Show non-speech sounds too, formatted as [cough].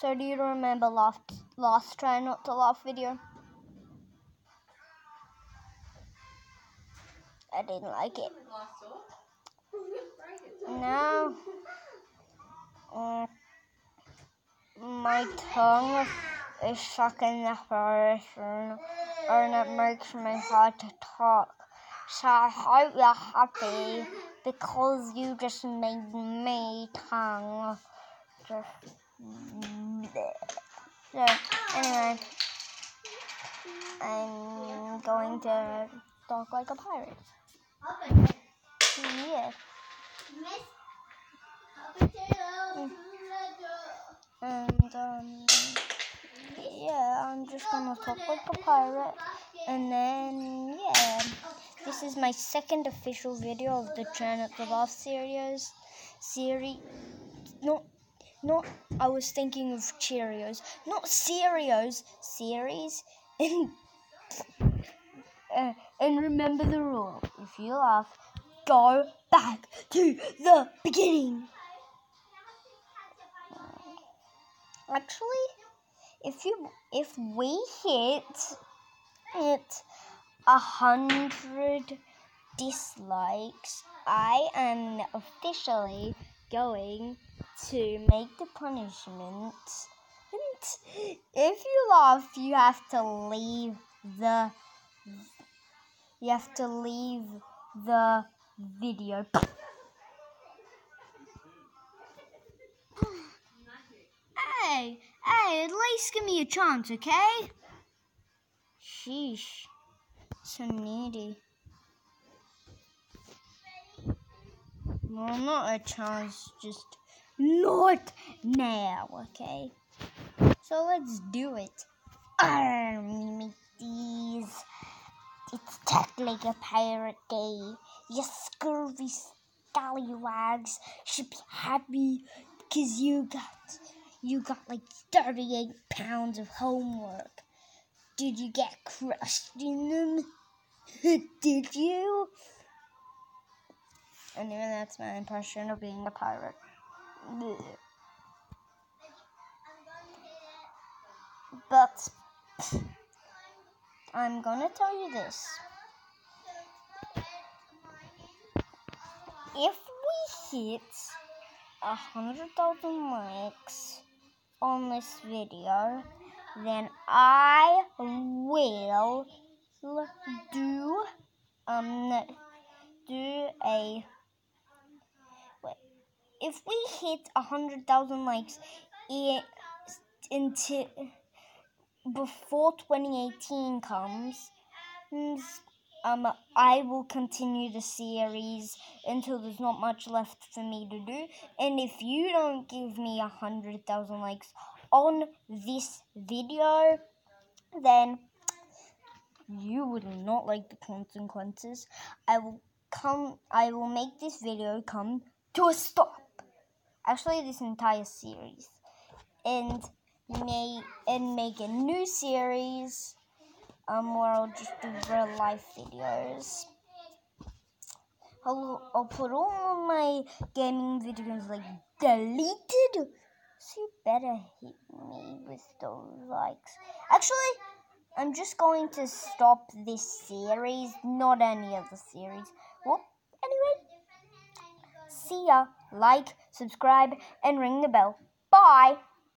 So do you remember last last try not to laugh video? I didn't like it. No. Uh, my tongue is stuck in the person and it makes me hard to talk. So I hope you're happy because you just made me tongue just so anyway I'm going to talk like a pirate. Yeah. And um yeah, I'm just gonna talk like a pirate and then yeah. This is my second official video of the Janet the Laugh series series not not I was thinking of Cheerios. Not Cheerios series [laughs] and uh, and remember the rule. If you laugh, go back to the beginning. Actually, if you if we hit it a hundred dislikes, I am officially going to make the punishment. If you laugh, you have to leave the you have to leave the video. Hey, hey, at least give me a chance, okay? Sheesh, so needy. Well, not a chance, just not now, okay? So let's do it. Army mateys. It's talk like a pirate day. You scurvy scallywags should be happy because you got you got like 38 pounds of homework. Did you get crushed in them? [laughs] Did you? Anyway, that's my impression of being a pirate. But I'm gonna tell you this. If we hit a hundred thousand likes on this video, then I will do um do a if we hit a hundred thousand likes it, into before 2018 comes, um, I will continue the series until there's not much left for me to do. And if you don't give me a hundred thousand likes on this video, then you will not like the consequences. I will come. I will make this video come to a stop actually this entire series and may and make a new series um where I'll just do real life videos. I'll, I'll put all my gaming videos like deleted. So you better hit me with those likes. Actually, I'm just going to stop this series, not any other series. Well, anyway, see ya like, subscribe, and ring the bell. Bye!